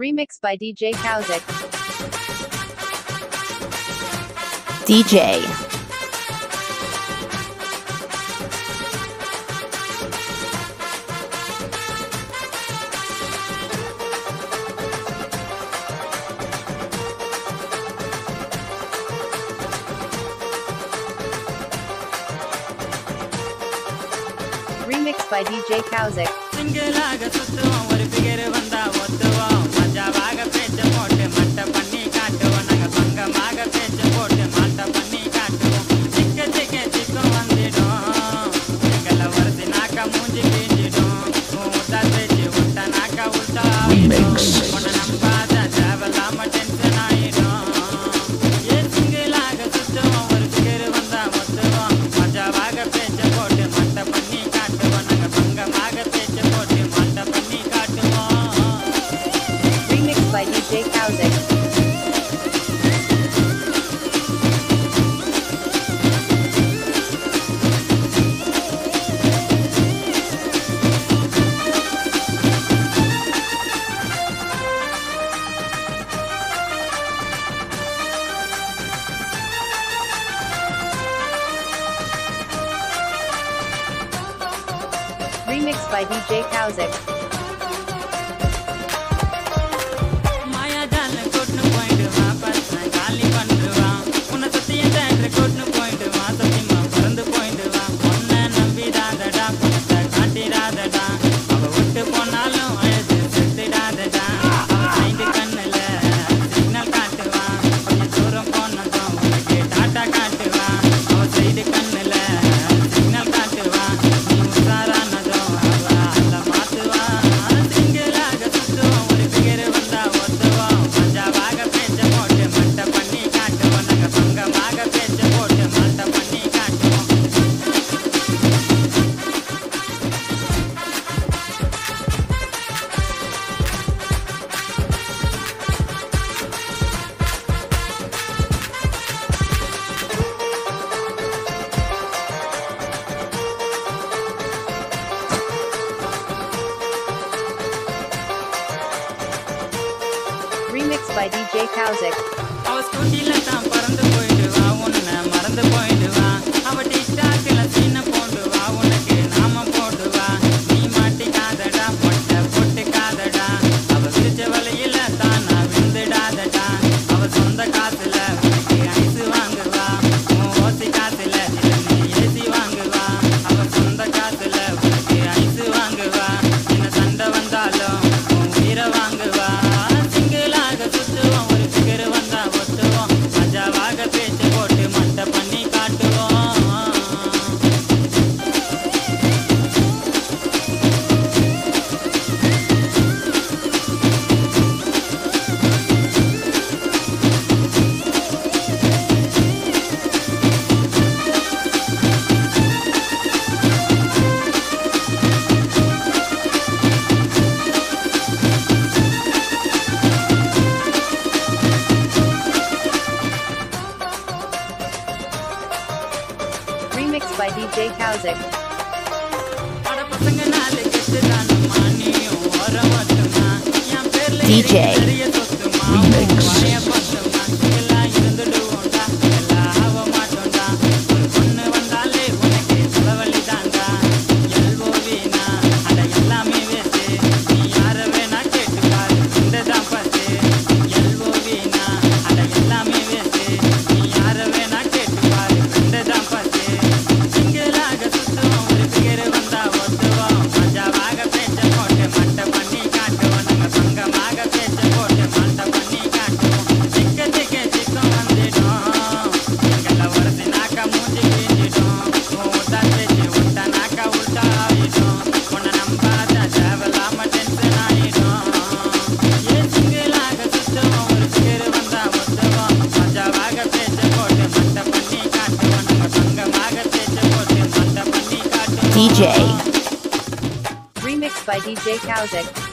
Remix by DJ Kazik. DJ. remixed by DJ Kazik. ராஜாவாக பேச்சு போட்டு மட்ட பண்ண. By DJ Kausik. by DJ Kauzik. remix by DJ Kazik. DJ Remix. DJ. Remix by DJ Kazik.